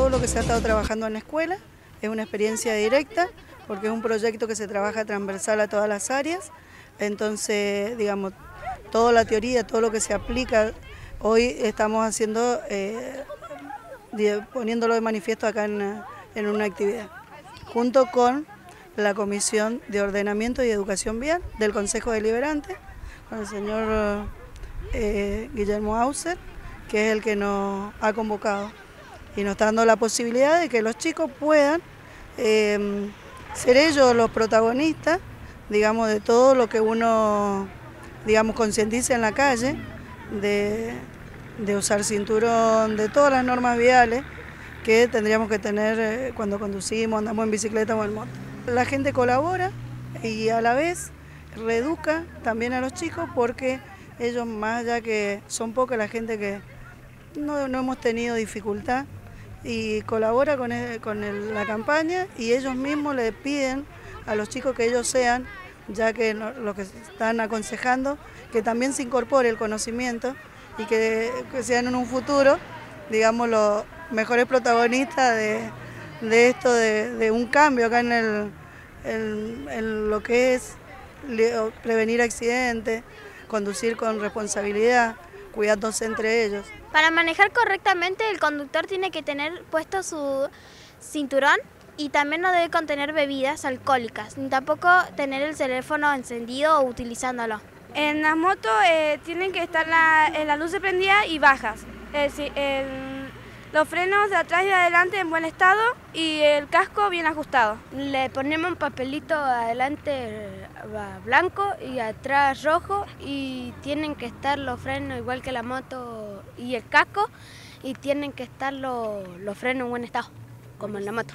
todo lo que se ha estado trabajando en la escuela, es una experiencia directa porque es un proyecto que se trabaja transversal a todas las áreas, entonces, digamos, toda la teoría, todo lo que se aplica, hoy estamos haciendo, eh, poniéndolo de manifiesto acá en, una actividad, junto con la Comisión de Ordenamiento y Educación Vial del Consejo Deliberante, con el señor eh, Guillermo Auser, que es el que nos ha convocado y nos está dando la posibilidad de que los chicos puedan em, ser ellos los protagonistas, digamos, de todo lo que uno, digamos, concientiza en la calle, de, usar cinturón, de todas las normas viales que tendríamos que tener eh, cuando conducimos, andamos en bicicleta o en moto. La gente colabora y a la vez reeduca también a los chicos porque ellos más allá que son poca la gente que no, hemos tenido dificultad y colabora con, la campaña y ellos mismos le piden a los chicos que ellos sean, ya que lo que están aconsejando, que también se incorpore el conocimiento y que, sean en un futuro, digamos, los mejores protagonistas de, esto, de, un cambio acá en, el, en lo que es prevenir accidentes, conducir con responsabilidad, cuidándose entre ellos. Para manejar correctamente el conductor tiene que tener puesto su cinturón y también no debe contener bebidas alcohólicas, ni tampoco tener el teléfono encendido o utilizándolo. En las motos eh, tienen que estar la, las luces prendidas y bajas. Es decir, los frenos de atrás y de adelante en buen estado y el casco bien ajustado. Le ponemos un papelito adelante blanco y atrás rojo y tienen que estar los frenos igual que la moto y el casco y tienen que estar los, los frenos en buen estado, como en la moto.